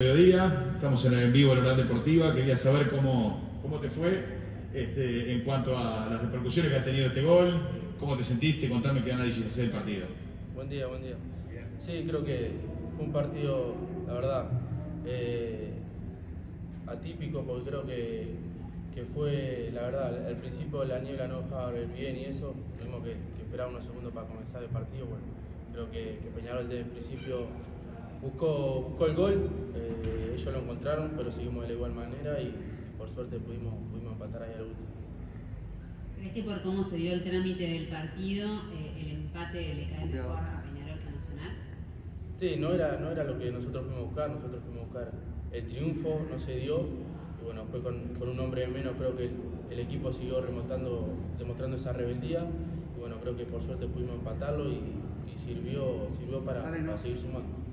Mediodía, estamos en el en vivo de la Hora Deportiva. Quería saber cómo, cómo te fue este, en cuanto a las repercusiones que ha tenido este gol. ¿Cómo te sentiste? Contame qué análisis haces del partido. Buen día, buen día. Sí, creo que fue un partido, la verdad, eh, atípico porque creo que, que, fue, la verdad, al principio la niebla no dejaba ver bien y eso, tuvimos que, que, esperar unos segundos para comenzar el partido. Bueno, creo que, que Peñarol desde el principio buscó, buscó el gol, eh, ellos lo encontraron, pero seguimos de la igual manera y por suerte pudimos, pudimos empatar ahí al último. ¿Crees que por cómo se dio el trámite del partido, eh, el empate le cae mejor a Peñarol que a Nacional? Sí, no era, no era lo que nosotros fuimos a buscar, nosotros fuimos a buscar el triunfo, no se dio, y bueno, fue con, con un hombre menos, creo que el, el, equipo siguió remontando, demostrando esa rebeldía, y bueno, creo que por suerte pudimos empatarlo y, y sirvió, sirvió para, para seguir sumando.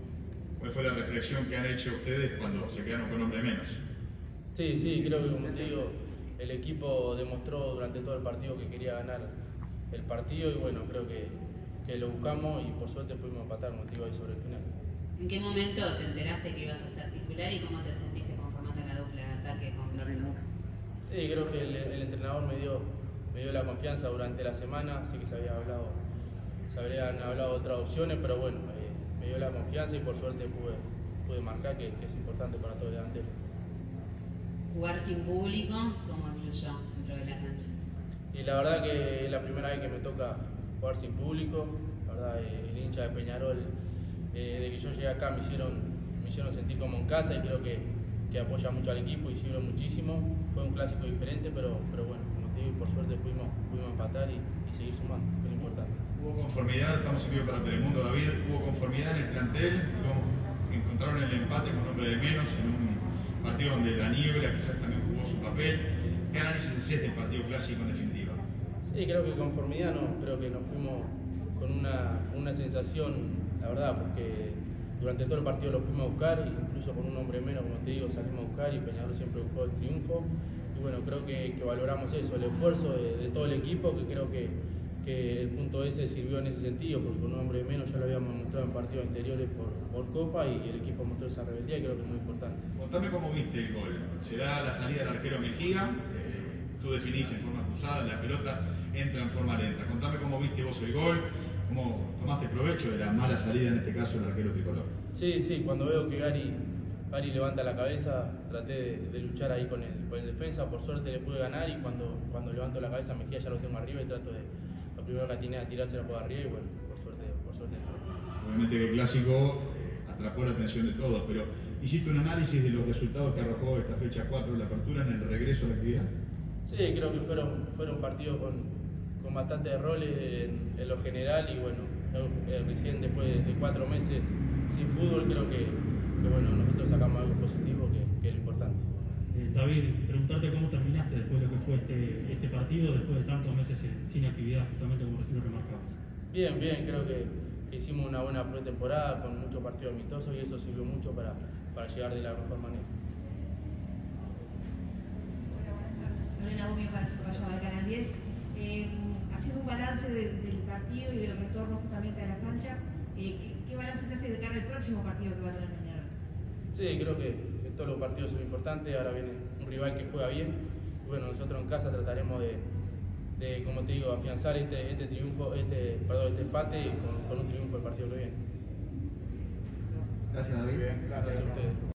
¿Cuál fue la reflexión que han hecho ustedes cuando se quedaron con hombre menos? Sí, sí, creo que como te digo, el equipo demostró durante todo el partido que quería ganar el partido y bueno, creo que, que lo buscamos y por suerte pudimos empatar, motivo ahí sobre el final. ¿En qué momento te enteraste que ibas a ser titular y cómo te sentiste conformando la dupla de ataque con Mendoza? Sí, creo que el, el, entrenador me dio, me dio la confianza durante la semana, sé que se había hablado, se habían hablado otras opciones, pero bueno, eh, me dio la confianza y por suerte pude, pude marcar, que, que es importante para todo el delantero. Jugar sin público, ¿cómo influyó dentro de la cancha? Y la verdad que es la primera vez que me toca jugar sin público, la verdad el hincha de Peñarol, eh, de que yo llegué acá me hicieron, me hicieron sentir como en casa y creo que, que apoya mucho al equipo y sirve muchísimo. Fue un clásico diferente, pero, pero bueno, como te digo, por suerte pudimos, pudimos empatar y, y seguir sumando, que es lo importante. ¿Hubo conformidad, estamos en vivo para Telemundo David, hubo conformidad en el plantel? Encontraron el empate con hombre de menos en un partido donde la niebla quizás también jugó su papel. ¿Qué análisis haces del partido clásico en definitiva? Sí, creo que conformidad no, creo que nos fuimos con una, una sensación, la verdad, porque durante todo el partido lo fuimos a buscar, incluso con un hombre menos, como te digo, salimos a buscar y Peñarol siempre buscó el triunfo. Y bueno, creo que, valoramos eso, el esfuerzo de, todo el equipo, que creo que, punto ese sirvió en ese sentido, porque con un hombre menos ya lo habíamos mostrado en partidos anteriores por, por Copa y el equipo mostró esa rebeldía creo que es muy importante. Contame cómo viste el gol. ¿Será la salida del arquero Mejía? Eh, tú definís en forma cruzada, la pelota entra en forma lenta. Contame cómo viste vos el gol, cómo tomaste provecho de la mala salida, en este caso, del arquero tricolor. Sí, sí, cuando veo que Gary, Gary levanta la cabeza, traté de, de luchar ahí con el, con el, defensa, por suerte le pude ganar y cuando, cuando levanto la cabeza Mejía ya lo tengo arriba y trato de, primero que atiné a tirársela por arriba y bueno, por suerte, por suerte. Obviamente que el clásico eh, atrapó la atención de todos, pero ¿hiciste un análisis de los resultados que arrojó esta fecha 4 de la apertura en el regreso a la actividad? Sí, creo que fueron, fueron partidos con, con bastantes roles en, en, lo general y bueno, eh, recién después de, de, cuatro meses sin fútbol creo que, que bueno, nosotros sacamos algo positivo que, que es lo importante. Eh, David, preguntarte cómo terminaste después de lo que fue este, este partido, después de tantos meses sin, sin actividad, justamente como recién lo remarcabas. Bien, bien, creo que, que, hicimos una buena pretemporada con muchos partidos amistosos y eso sirvió mucho para, para llegar de la mejor manera. Lorena Gómez para Canal 10. Eh, haciendo un balance de, del partido y del retorno justamente a la cancha, eh, ¿qué, ¿qué, balance se hace de cara al próximo partido que va a tener mañana? Sí, creo que, todos los partidos son importantes, ahora viene un rival que juega bien, y bueno, nosotros en casa trataremos de, de como te digo, afianzar este, este triunfo, este, perdón, este empate con, con un triunfo el partido que viene. Gracias David. Bien, gracias. gracias a ustedes.